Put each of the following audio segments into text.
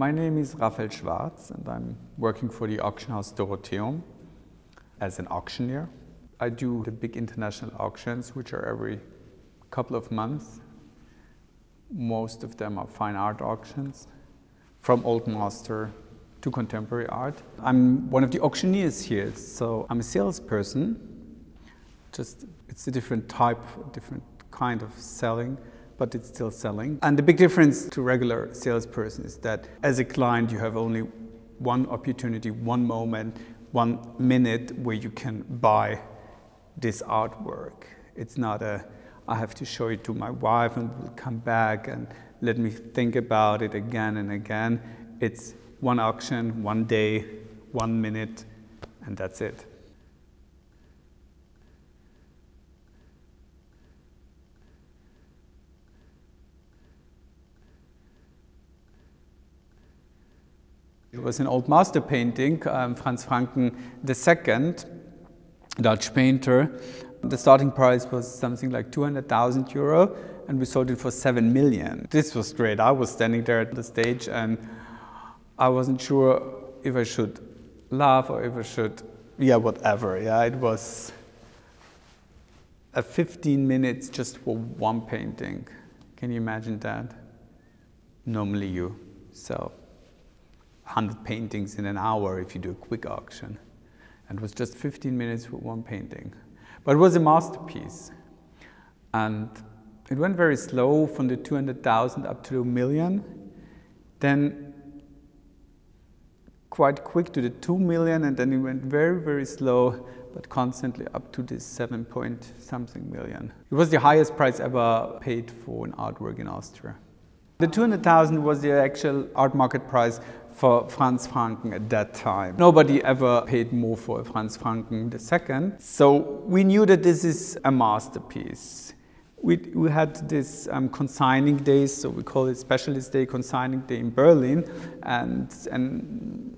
My name is Rafael Schwarz and I'm working for the auction house Dorotheum as an auctioneer. I do the big international auctions, which are every couple of months. Most of them are fine art auctions, from old master to contemporary art. I'm one of the auctioneers here, so I'm a salesperson. Just it's a different type, different kind of selling but it's still selling. And the big difference to regular salesperson is that as a client, you have only one opportunity, one moment, one minute where you can buy this artwork. It's not a, I have to show it to my wife and we'll come back and let me think about it again and again. It's one auction, one day, one minute, and that's it. It was an old master painting, um, Frans Francken II, Dutch painter. The starting price was something like 200,000 euro and we sold it for 7 million. This was great. I was standing there at the stage and I wasn't sure if I should laugh or if I should, yeah, whatever. Yeah, it was a 15 minutes just for one painting. Can you imagine that? Normally you sell 100 paintings in an hour if you do a quick auction. And it was just 15 minutes for one painting. But it was a masterpiece. And it went very slow from the 200,000 up to a million. Then quite quick to the 2 million, and then it went very, very slow, but constantly up to this 7 point something million. It was the highest price ever paid for an artwork in Austria. The 200,000 was the actual art market price for Frans Francken at that time. Nobody ever paid more for Frans Francken II. So we knew that this is a masterpiece. We, we had this um, consigning day, so we call it Specialist Day, Consigning Day in Berlin, and, and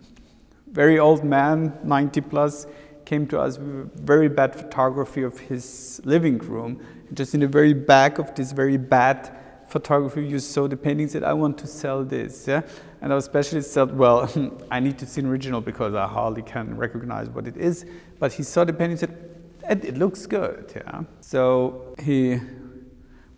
very old man, 90 plus, came to us with a very bad photography of his living room. Just in the very back of this very bad photography you saw the painting said, I want to sell this. Yeah? And our specialist said, well, I need to see an original because I hardly can recognize what it is. But he saw the painting said, it looks good. Yeah? So he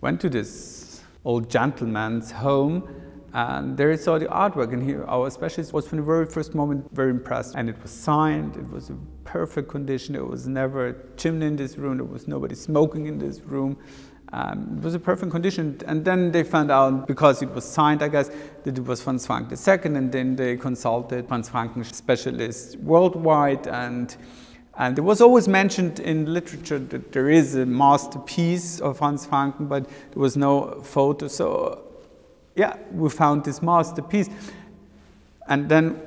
went to this old gentleman's home and there he saw the artwork and he, our specialist was from the very first moment very impressed. And it was signed, it was in perfect condition, there was never a chimney in this room, there was nobody smoking in this room. Um, it was a perfect condition. And then they found out, because it was signed, I guess, that it was Frans Francken II, and then they consulted Frans Francken specialists worldwide. And, and it was always mentioned in literature that there is a masterpiece of Frans Francken, but there was no photo. So, yeah, we found this masterpiece. And then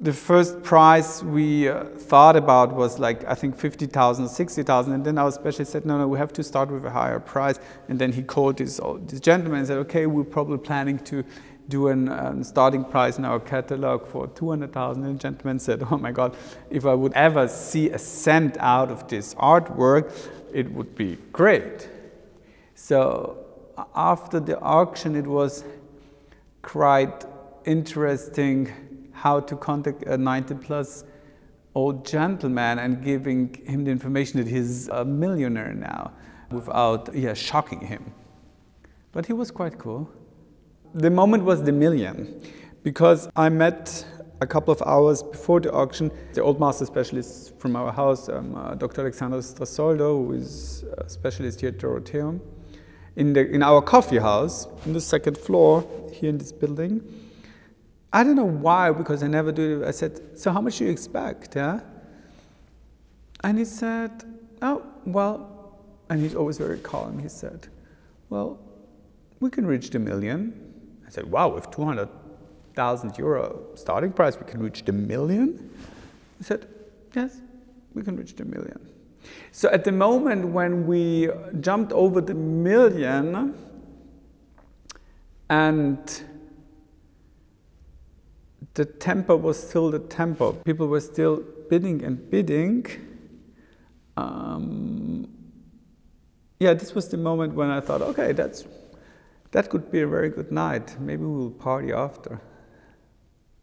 the first price we uh, thought about was like, I think 50,000, 60,000. And then our specialist said, no, no, we have to start with a higher price. And then he called this, this gentleman and said, okay, we're probably planning to do a um, starting price in our catalog for 200,000. And the gentleman said, oh my God, if I would ever see a cent out of this artwork, it would be great. So after the auction, it was quite interesting how to contact a 90 plus old gentleman and giving him the information that he's a millionaire now without yeah, shocking him. But he was quite cool. The moment was the million because I met a couple of hours before the auction the old master specialist from our house, um, uh, Dr. Alexander Strassoldo, who is a specialist here at Dorotheum, in, the, in our coffee house in the second floor here in this building. I don't know why, because I never do it. I said, so how much do you expect? Yeah? And he said, oh, well, and he's always very calm. He said, well, we can reach the million. I said, wow, with 200,000 euro starting price, we can reach the million? He said, yes, we can reach the million. So at the moment when we jumped over the million and the tempo was still the tempo. People were still bidding and bidding. Um, yeah, this was the moment when I thought, okay, that's, that could be a very good night. Maybe we'll party after.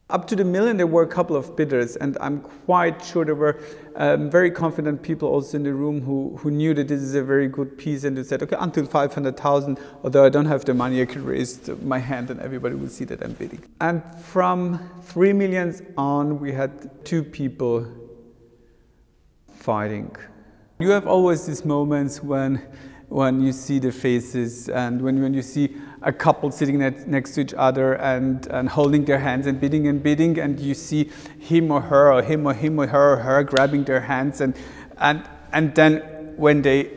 Up to the million, there were a couple of bidders, and I'm quite sure there were um, very confident people also in the room who, who knew that this is a very good piece and they said, okay, until 500,000, although I don't have the money, I can raise my hand and everybody will see that I'm bidding. And from 3 millions on, we had two people fighting. You have always these moments when when you see the faces and when, when you see a couple sitting next to each other and, and holding their hands and bidding and bidding and you see him or her or him or him or her or her grabbing their hands and, and, and then when they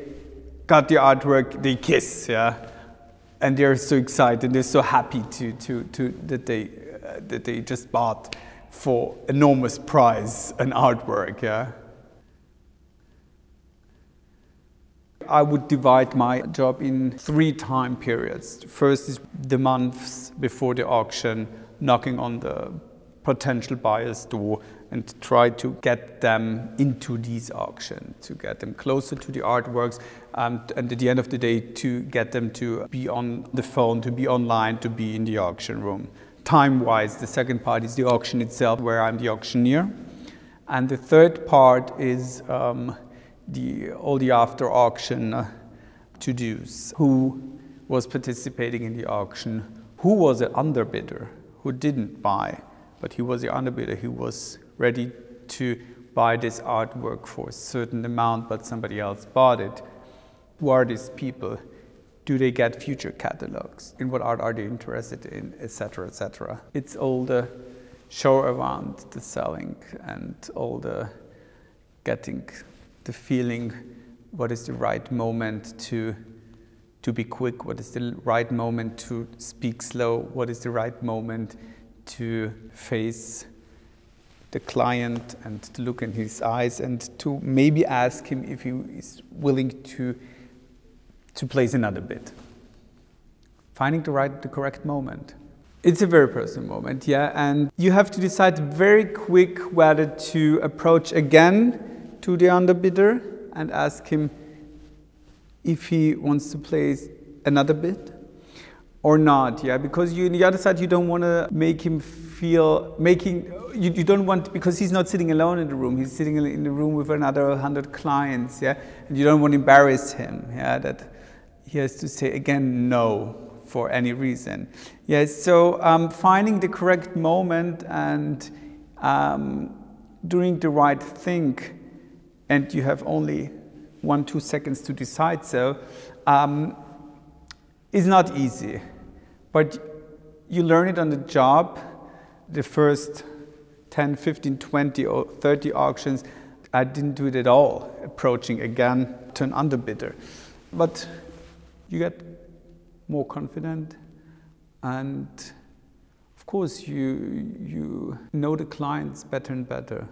got the artwork they kiss yeah? And they're so excited they're so happy to, to, to that they uh, that they just bought for enormous price an artwork yeah I would divide my job in three time periods. First is the months before the auction, knocking on the potential buyer's door and try to get them into these auctions, to get them closer to the artworks, um, and at the end of the day, to get them to be on the phone, to be online, to be in the auction room. Time-wise, the second part is the auction itself, where I'm the auctioneer. And the third part is um, the, all the after auction uh, to dos. Who was participating in the auction? Who was an underbidder who didn't buy, but he was the underbidder He was ready to buy this artwork for a certain amount, but somebody else bought it. Who are these people? Do they get future catalogs? In what art are they interested in, etc., etc. It's all the show around the selling and all the getting the feeling what is the right moment to to be quick, what is the right moment to speak slow, what is the right moment to face the client and to look in his eyes and to maybe ask him if he is willing to to place another bid. Finding the right the correct moment. It's a very personal moment, yeah, and you have to decide very quick whether to approach again to the underbidder and ask him if he wants to place another bid or not yeah? Because you on the other side you don't want to make him feel making you, you don't want because he's not sitting alone in the room. He's sitting in the room with another 100 clients yeah? And you don't want to embarrass him yeah? That he has to say again no for any reason. Yes yeah, so um, finding the correct moment and um, doing the right thing and you have only one, two seconds to decide so, um, is not easy. But you learn it on the job. The first 10, 15, 20, or 30 auctions, I didn't do it at all, approaching again to an underbidder. But you get more confident and of course you, you know the clients better and better.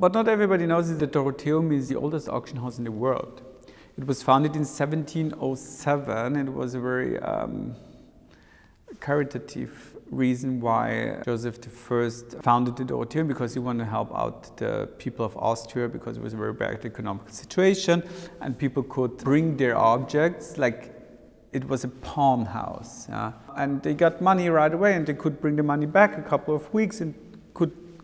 What not everybody knows is that Dorotheum is the oldest auction house in the world. It was founded in 1707 and it was a very um, caritative reason why Joseph I founded the Dorotheum because he wanted to help out the people of Austria because it was a very bad economic situation and people could bring their objects like it was a pawn house. Yeah? And they got money right away and they could bring the money back a couple of weeks and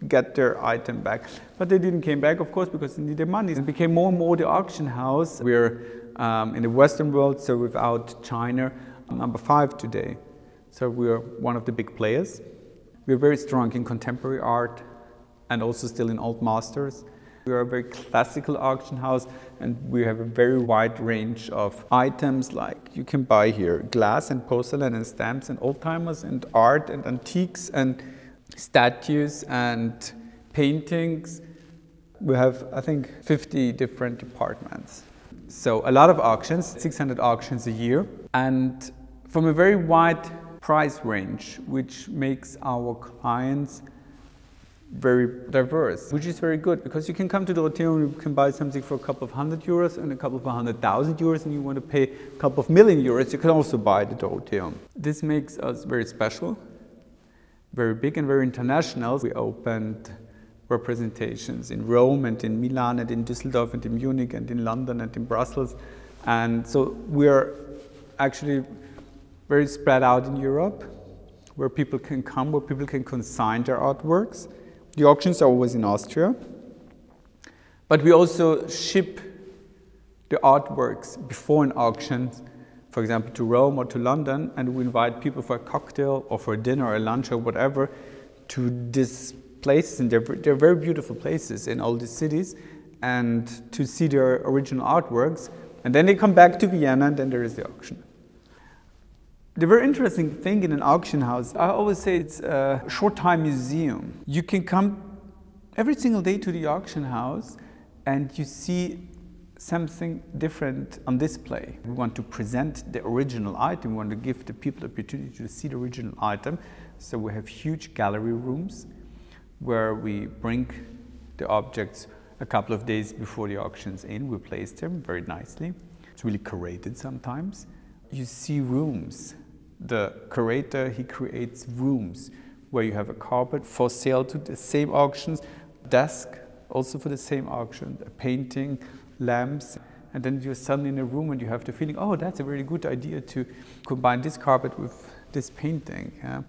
get their item back. But they didn't came back, of course, because they needed money. It became more and more the auction house. We're um, in the Western world, so without China, number five today. So we're one of the big players. We're very strong in contemporary art and also still in old masters. We are a very classical auction house and we have a very wide range of items like you can buy here glass and porcelain and stamps and old timers and art and antiques and statues and paintings. We have, I think, 50 different departments. So a lot of auctions, 600 auctions a year, and from a very wide price range, which makes our clients very diverse, which is very good because you can come to the hotel and you can buy something for a couple of hundred euros and a couple of hundred thousand euros and you want to pay a couple of million euros, you can also buy the Dorotheum. This makes us very special very big and very international. We opened representations in Rome and in Milan and in Düsseldorf and in Munich and in London and in Brussels. And so we're actually very spread out in Europe. where people can come, where people can consign their artworks. The auctions are always in Austria. But we also ship the artworks before an auction, for example, to Rome or to London, and we invite people for a cocktail or for a dinner or a lunch or whatever to these places. And they're, they're very beautiful places in all these cities, and to see their original artworks. And then they come back to Vienna, and then there is the auction. The very interesting thing in an auction house, I always say it's a short time museum. You can come every single day to the auction house and you see something different on display. We want to present the original item, we want to give the people the opportunity to see the original item. So we have huge gallery rooms where we bring the objects a couple of days before the auction's in. We place them very nicely. It's really curated sometimes. You see rooms. The curator, he creates rooms where you have a carpet for sale to the same auctions, desk also for the same auction, a painting, lamps, and then you're suddenly in a room and you have the feeling, oh, that's a really good idea to combine this carpet with this painting. Yeah?